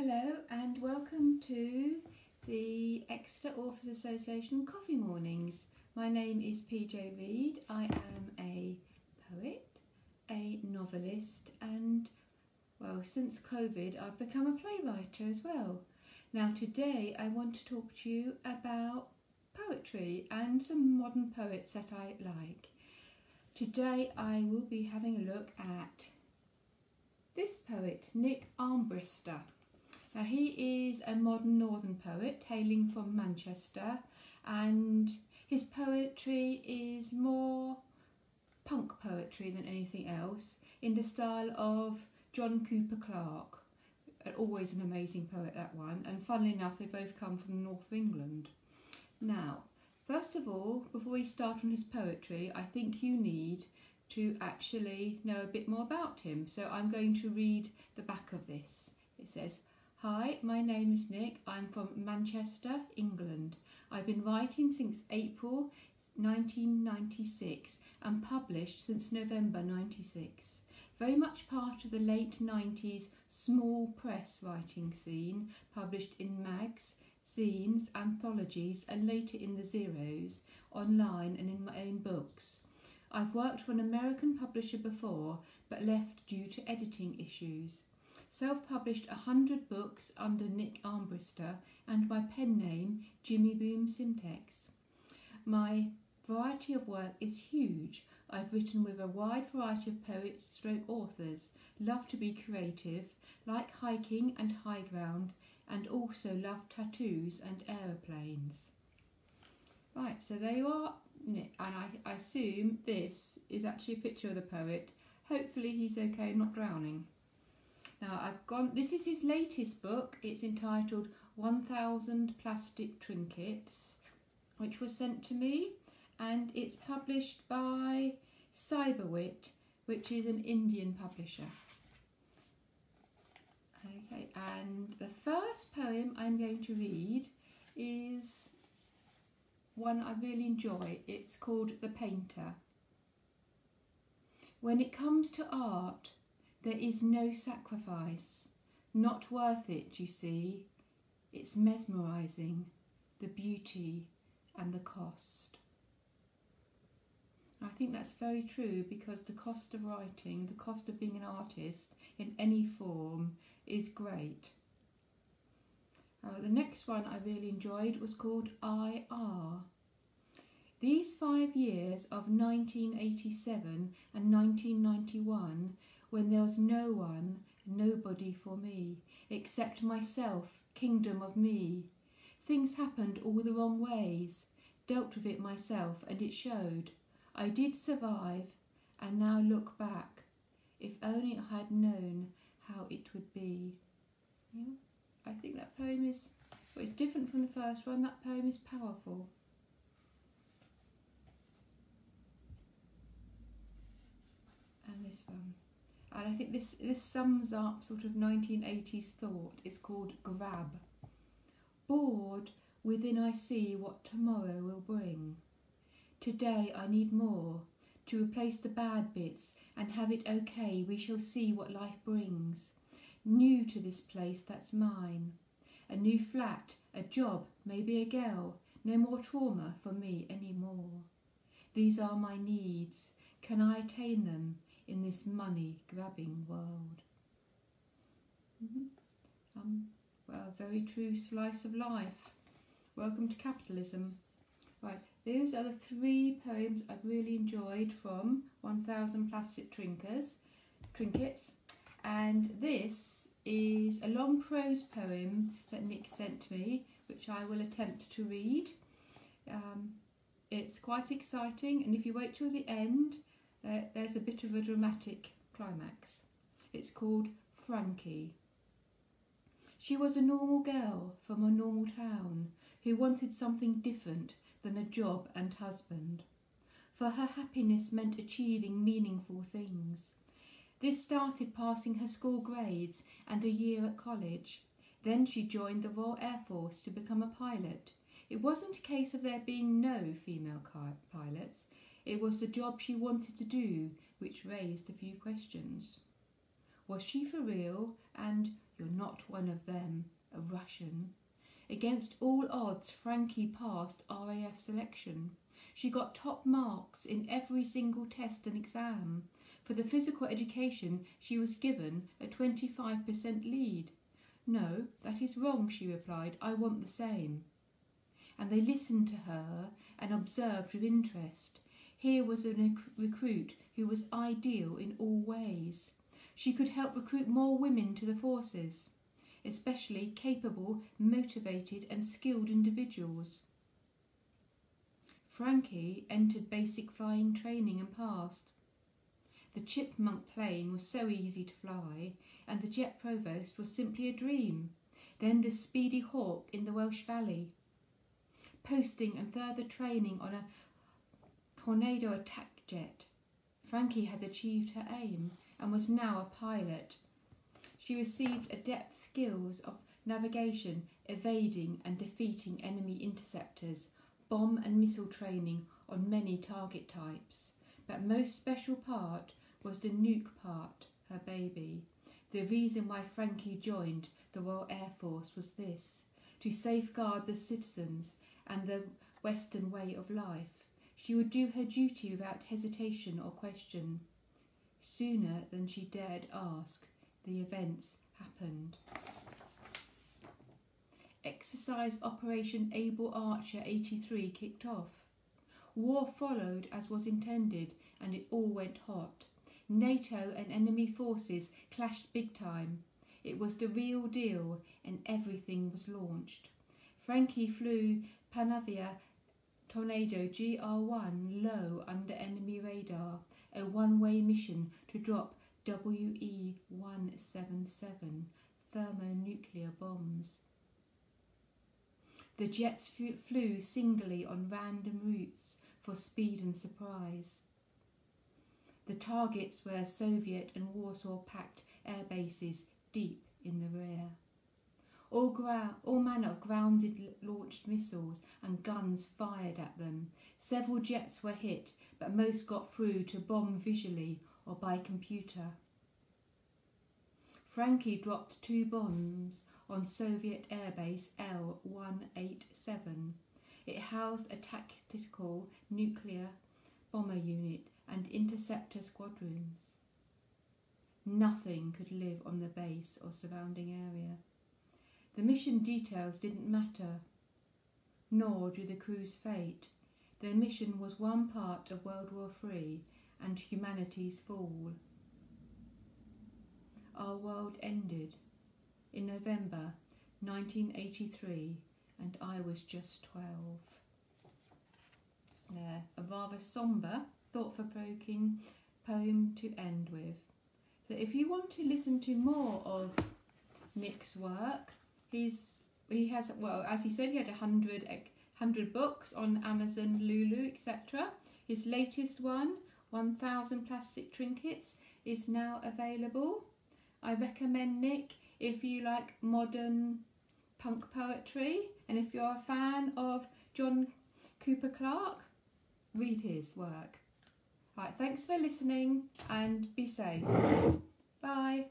Hello and welcome to the Exeter Authors Association Coffee Mornings. My name is PJ Reed. I am a poet, a novelist, and well, since COVID, I've become a playwright as well. Now, today I want to talk to you about poetry and some modern poets that I like. Today I will be having a look at this poet, Nick Armbrister. Now he is a modern northern poet hailing from Manchester and his poetry is more punk poetry than anything else in the style of John Cooper Clarke. Uh, always an amazing poet that one and funnily enough they both come from the north of England. Now first of all before we start on his poetry I think you need to actually know a bit more about him so I'm going to read the back of this. It says Hi, my name is Nick. I'm from Manchester, England. I've been writing since April 1996 and published since November 96. Very much part of the late 90s small press writing scene, published in mags, zines, anthologies, and later in the Zeros, online and in my own books. I've worked for an American publisher before, but left due to editing issues self-published 100 books under Nick Armbrister and my pen name Jimmy Boom Semtex. My variety of work is huge. I've written with a wide variety of poets stroke authors, love to be creative, like hiking and high ground, and also love tattoos and aeroplanes. Right, so there you are, and I, I assume this is actually a picture of the poet. Hopefully he's okay not drowning. Now I've gone, this is his latest book. It's entitled 1000 Plastic Trinkets, which was sent to me and it's published by Cyberwit, which is an Indian publisher. Okay, and the first poem I'm going to read is one I really enjoy. It's called The Painter. When it comes to art, there is no sacrifice, not worth it, you see. It's mesmerising, the beauty and the cost. I think that's very true because the cost of writing, the cost of being an artist in any form is great. Uh, the next one I really enjoyed was called I Are. These five years of 1987 and 1991 when there was no one, nobody for me, except myself, kingdom of me. Things happened all the wrong ways, dealt with it myself, and it showed. I did survive, and now look back. If only I had known how it would be. Yeah, I think that poem is well, it's different from the first one. That poem is powerful. And this one. And I think this, this sums up sort of 1980s thought. It's called Grab. Bored, within I see what tomorrow will bring. Today I need more, to replace the bad bits and have it okay. We shall see what life brings. New to this place that's mine. A new flat, a job, maybe a girl. No more trauma for me anymore. These are my needs. Can I attain them? In this money grabbing world. Mm -hmm. um, well, very true slice of life. Welcome to capitalism. Right, those are the three poems I've really enjoyed from 1000 Plastic Trinkers, Trinkets. And this is a long prose poem that Nick sent me, which I will attempt to read. Um, it's quite exciting, and if you wait till the end, there, there's a bit of a dramatic climax. It's called Frankie. She was a normal girl from a normal town who wanted something different than a job and husband. For her happiness meant achieving meaningful things. This started passing her school grades and a year at college. Then she joined the Royal Air Force to become a pilot. It wasn't a case of there being no female pilots. It was the job she wanted to do which raised a few questions. Was she for real? And you're not one of them, a Russian. Against all odds, Frankie passed RAF selection. She got top marks in every single test and exam. For the physical education, she was given a 25% lead. No, that is wrong, she replied. I want the same. And they listened to her and observed with interest. Here was a recruit who was ideal in all ways. She could help recruit more women to the forces, especially capable, motivated, and skilled individuals. Frankie entered basic flying training and passed. The chipmunk plane was so easy to fly, and the jet provost was simply a dream. Then the speedy hawk in the Welsh Valley. Posting and further training on a tornado attack jet. Frankie had achieved her aim and was now a pilot. She received adept skills of navigation, evading and defeating enemy interceptors, bomb and missile training on many target types. But most special part was the nuke part, her baby. The reason why Frankie joined the Royal Air Force was this to safeguard the citizens and the Western way of life. She would do her duty without hesitation or question. Sooner than she dared ask, the events happened. Exercise Operation Able Archer 83 kicked off. War followed as was intended, and it all went hot. NATO and enemy forces clashed big time. It was the real deal, and everything was launched. Frankie flew Panavia Tornado GR1 low under enemy radar, a one way mission to drop WE 177 thermonuclear bombs. The jets flew singly on random routes for speed and surprise. The targets were Soviet and Warsaw Pact air bases deep in the rear. All, all manner of grounded launched missiles and guns fired at them. Several jets were hit, but most got through to bomb visually or by computer. Frankie dropped two bombs on Soviet airbase L 187. It housed a tactical nuclear bomber unit and interceptor squadrons. Nothing could live on the base or surrounding area. The mission details didn't matter, nor do the crew's fate. Their mission was one part of World War III and humanity's fall. Our world ended in November 1983 and I was just 12. There, a rather sombre thought-provoking poem to end with. So if you want to listen to more of Nick's work, he's he has well as he said he had a hundred hundred books on Amazon, Lulu, etc. His latest one, 1000 Plastic Trinkets, is now available. I recommend Nick if you like modern punk poetry and if you're a fan of John Cooper Clarke, read his work. Right, thanks for listening and be safe. Bye.